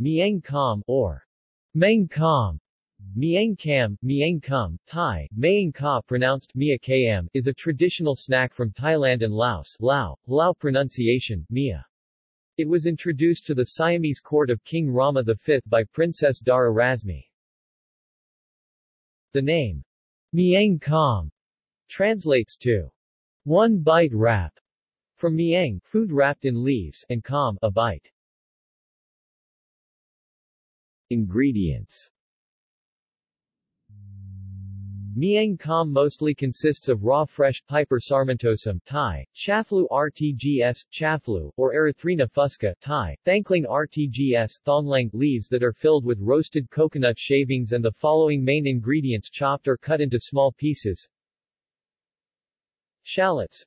Miang Kham or Meng Kam Miang Kam, Miang Kum, Thai, Mayang Ka pronounced Mia Km, is a traditional snack from Thailand and Laos Lao, Lao pronunciation, Mia. It was introduced to the Siamese court of King Rama V by Princess Dara Rasmi. The name, Miang Kham, translates to one bite wrap, from miang, food wrapped in leaves, and kam, a bite. Ingredients. Miang Kham mostly consists of raw fresh Piper sarmentosum Thai, Cha phlu rtgs, cha phlu, or Erythrina fusca Thai, Thankling rtgs, Thonglang leaves that are filled with roasted coconut shavings and the following main ingredients chopped or cut into small pieces. Shallots.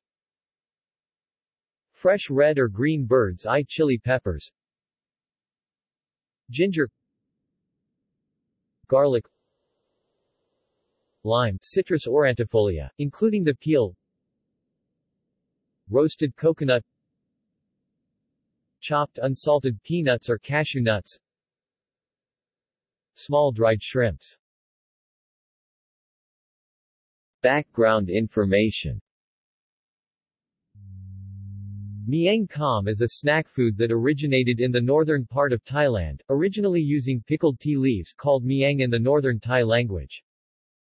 Fresh red or green bird's eye chili peppers. Ginger Garlic lime, Citrus aurantifolia, including the peel, roasted coconut, chopped unsalted peanuts or cashew nuts, small dried shrimps. Background information Miang Kham is a snack food that originated in the northern part of Thailand, originally using pickled tea leaves called miang in the northern Thai language.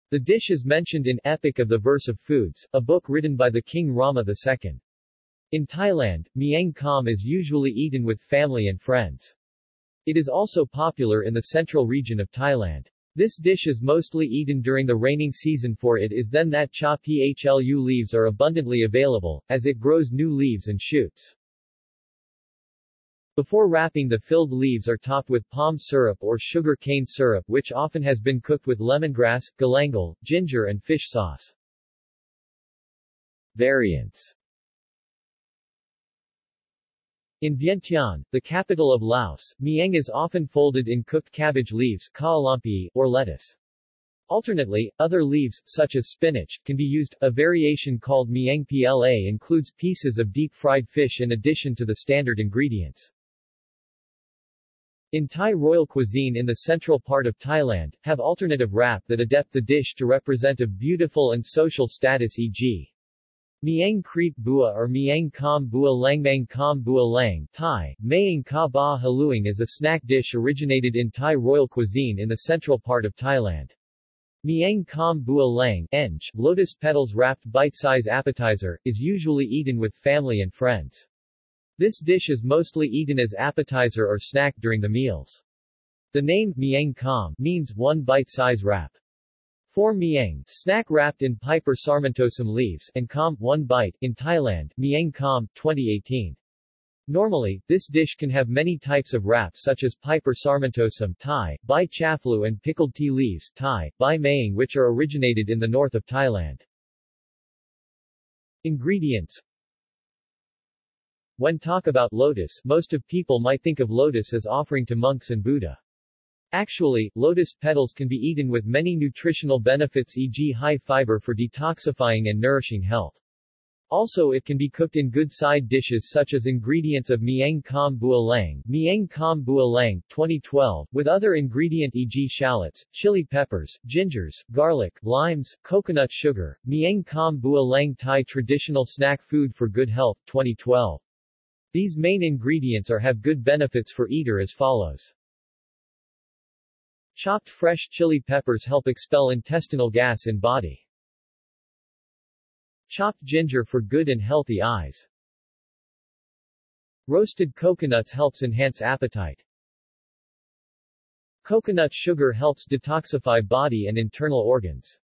The dish is mentioned in Epic of the Verse of Foods, a book written by the King Rama II. In Thailand, miang kham is usually eaten with family and friends. It is also popular in the central region of Thailand. This dish is mostly eaten during the raining season for it is then that cha phlu leaves are abundantly available, as it grows new leaves and shoots. Before wrapping the filled leaves are topped with palm syrup or sugar cane syrup which often has been cooked with lemongrass, galangal, ginger and fish sauce. Variants In Vientiane, the capital of Laos, miang is often folded in cooked cabbage leaves or lettuce. Alternately, other leaves, such as spinach, can be used. A variation called miang pla includes pieces of deep-fried fish in addition to the standard ingredients. In Thai royal cuisine in the central part of Thailand, have alternative wrap that adapt the dish to represent a beautiful and social status e.g. Miang Kreep Bua or Miang Kam Bua Langmang Kam Bua Lang Thai, Mayang Ka Ba Haluing is a snack dish originated in Thai royal cuisine in the central part of Thailand. Miang Kam Bua Lang Eng, lotus petals wrapped bite-size appetizer, is usually eaten with family and friends. This dish is mostly eaten as appetizer or snack during the meals. The name Miang Kham means one bite-size wrap. For Miang, snack wrapped in Piper sarmentosum leaves, and Kam, one bite, in Thailand, Miang Kam, 2018. Normally, this dish can have many types of wraps such as Piper sarmentosum Thai, Bai chaflu and pickled tea leaves Thai, Bai which are originated in the north of Thailand. Ingredients when talk about lotus, most of people might think of lotus as offering to monks and Buddha. Actually, lotus petals can be eaten with many nutritional benefits e.g. high fiber for detoxifying and nourishing health. Also it can be cooked in good side dishes such as ingredients of Miang Kam Bua Lang, Miang Kam Bua Lang, 2012, with other ingredient e.g. shallots, chili peppers, gingers, garlic, limes, coconut sugar, Miang Kam Bua Lang Thai traditional snack food for good health, 2012. These main ingredients are have good benefits for eater as follows. Chopped fresh chili peppers help expel intestinal gas in body. Chopped ginger for good and healthy eyes. Roasted coconuts helps enhance appetite. Coconut sugar helps detoxify body and internal organs.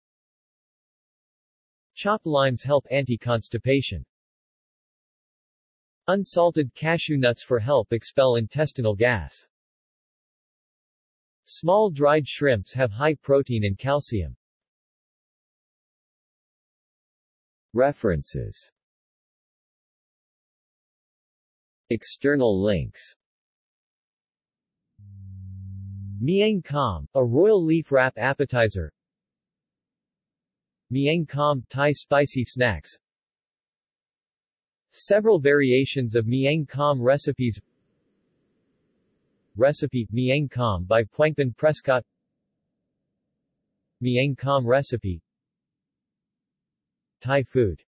Chopped limes help anti-constipation. Unsalted cashew nuts for help expel intestinal gas. Small dried shrimps have high protein and calcium. References. External links. Miang Kam, a royal leaf wrap appetizer. Miang Kam Thai spicy snacks. Several variations of Miang Kam recipes recipe Miang Kham by Plankton Prescott. Miang Kham recipe. Thai food